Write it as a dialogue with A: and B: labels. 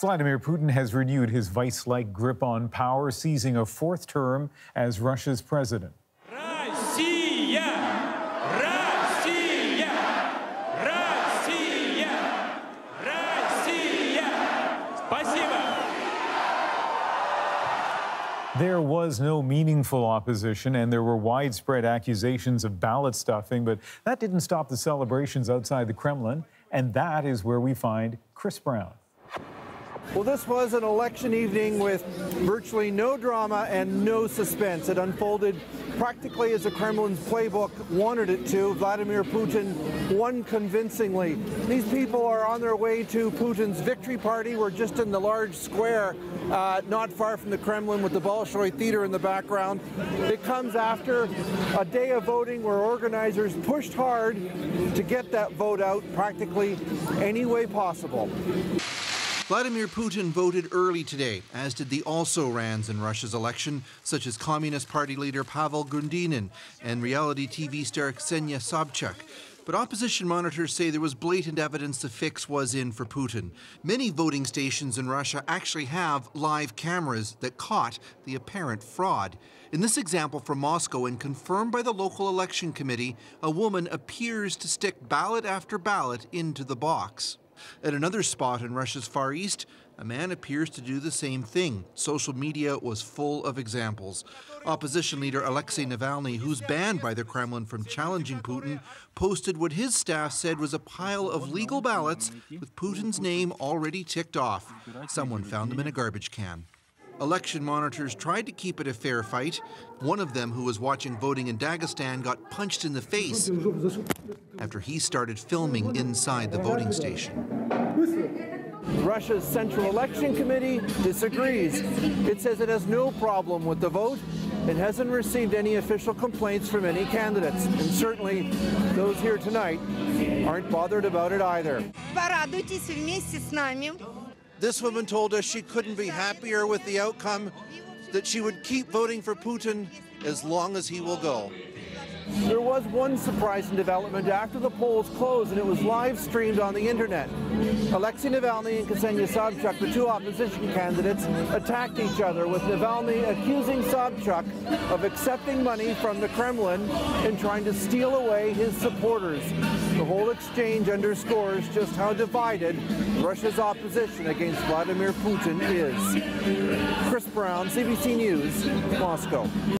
A: Vladimir Putin has renewed his vice like grip on power, seizing a fourth term as Russia's president.
B: Russia! Russia! Russia! Russia!
A: There was no meaningful opposition, and there were widespread accusations of ballot stuffing, but that didn't stop the celebrations outside the Kremlin, and that is where we find Chris Brown.
C: Well, this was an election evening with virtually no drama and no suspense. It unfolded practically as the Kremlin's playbook wanted it to. Vladimir Putin won convincingly. These people are on their way to Putin's victory party. We're just in the large square uh, not far from the Kremlin with the Bolshoi Theater in the background. It comes after a day of voting where organizers pushed hard to get that vote out practically any way possible.
D: Vladimir Putin voted early today, as did the also-rans in Russia's election, such as Communist Party leader Pavel Grudinin and reality TV star Ksenia Sobchak. But opposition monitors say there was blatant evidence the fix was in for Putin. Many voting stations in Russia actually have live cameras that caught the apparent fraud. In this example from Moscow and confirmed by the local election committee, a woman appears to stick ballot after ballot into the box. At another spot in Russia's Far East, a man appears to do the same thing. Social media was full of examples. Opposition leader Alexei Navalny, who's banned by the Kremlin from challenging Putin, posted what his staff said was a pile of legal ballots with Putin's name already ticked off. Someone found them in a garbage can. Election monitors tried to keep it a fair fight. One of them, who was watching voting in Dagestan, got punched in the face after he started filming inside the voting station.
C: Russia's Central Election Committee disagrees. It says it has no problem with the vote. It hasn't received any official complaints from any candidates. And certainly those here tonight aren't bothered about it either.
E: Порадуйтесь вместе с нами.
D: This woman told us she couldn't be happier with the outcome, that she would keep voting for Putin as long as he will go.
C: There was one surprising development after the polls closed and it was live streamed on the internet. Alexei Navalny and Ksenia Sobchak, the two opposition candidates, attacked each other with Navalny accusing Sobchak of accepting money from the Kremlin and trying to steal away his supporters. The whole exchange underscores just how divided Russia's opposition against Vladimir Putin is. Chris Brown, CBC News, Moscow.